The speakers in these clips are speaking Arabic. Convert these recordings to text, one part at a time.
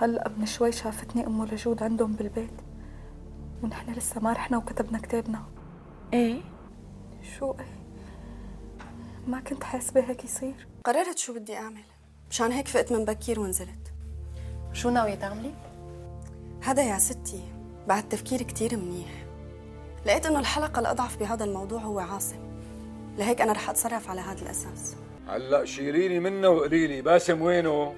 هلأ من شوي شافتني أمه لجود عندهم بالبيت. ونحن لسه ما رحنا وكتبنا كتابنا. إيه؟ شو إيه؟ ما كنت حاسبة هيك يصير. قررت شو بدي أعمل. مشان هيك فقت من بكير ونزلت. شو ناوية تعملي؟ هذا يا ستي بعد تفكير كتير منيح. لقيت إنه الحلقة الأضعف بهذا الموضوع هو عاصم. لهيك أنا رح أتصرف على هذا الأساس. هلأ شيليني منه وقولي لي باسم وينه؟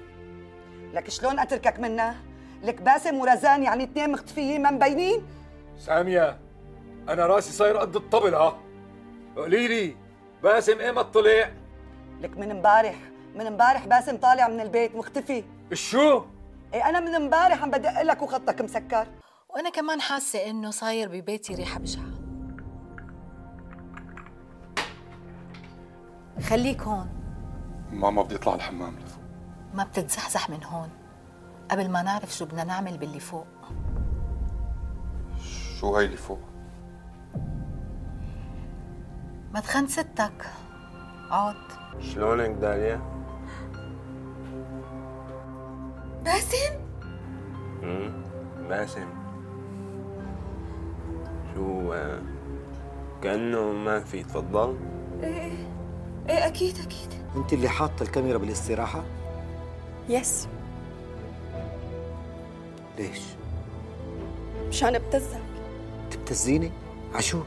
لك شلون أتركك منه؟ لك باسم ورزان يعني اثنين مختفيين ما مبينين؟ سامية أنا راسي صاير قد الطبل ها قولي لي باسم ايمت طلع؟ لك من امبارح من امبارح باسم طالع من البيت مختفي شو؟ إيه أنا من امبارح عم بدق لك وخطك مسكر وأنا كمان حاسة إنه صاير ببيتي ريحة بشعة خليك هون ماما بدي أطلع الحمام لفوق ما بتتزحزح من هون. قبل ما نعرف شو بدنا نعمل باللي فوق. شو هي اللي فوق؟ ما تخن ستك. عود شلونك داليا؟ باسم؟ امم باسم. شو آه، كأنه ما في تفضل. إيه أكيد أكيد. أنت اللي حاطة الكاميرا بالاستراحة؟ يس ليش؟ مشان ابتزك. تبتزيني؟ عشو؟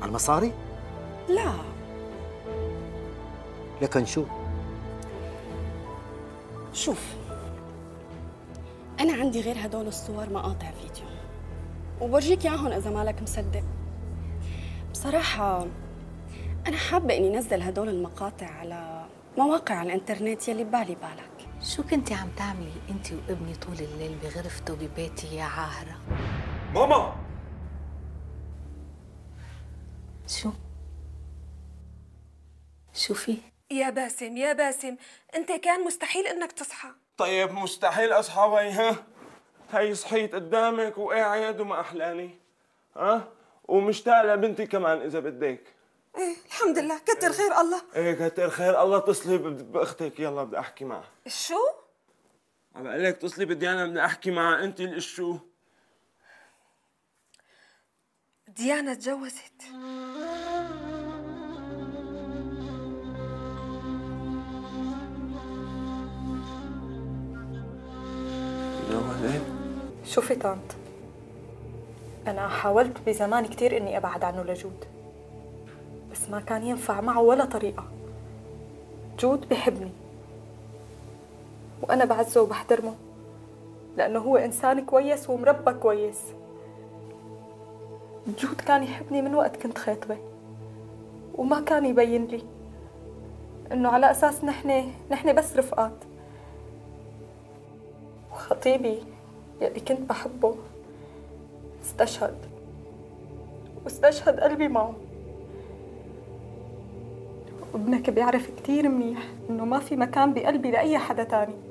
على المصاري؟ لا. لكن شو شوف أنا عندي غير هدول الصور مقاطع فيديو. وبورجيك إياهم إذا مالك مصدق. بصراحة أنا حابة إني نزل هدول المقاطع على مواقع الإنترنت يلي ببالي بالك. شو كنتي عم تعملي انت وابني طول الليل بغرفته ببيتي يا عاهرة؟ ماما! شو؟ شو في؟ يا باسم يا باسم انت كان مستحيل انك تصحى. طيب مستحيل اصحى ويها هي صحيت قدامك وقاعد وما أحلاني ها؟ ومشتاق لبنتي كمان إذا بدك. إيه الحمد لله. كتر خير الله. إيه كتر خير الله. اتصلي بأختك. يلا بدي أحكي معها. شو؟ عم بقول لك اتصلي بديانا بدي أحكي معها. أنت الشو ديانا تجوزت. جوزت شوفي طنط؟ أنا حاولت بزمان كتير إني أبعد عنه لجود. بس ما كان ينفع معه ولا طريقة. جود بحبني. وأنا بعزه وبحترمه لأنه هو إنسان كويس ومربى كويس. جود كان يحبني من وقت كنت خاطبة وما كان يبين لي إنه على أساس نحن نحن بس رفقات. وخطيبي يلي كنت بحبه استشهد واستشهد قلبي معه. وابنك بيعرف كتير منيح إنه ما في مكان بقلبي لأي حدا تاني.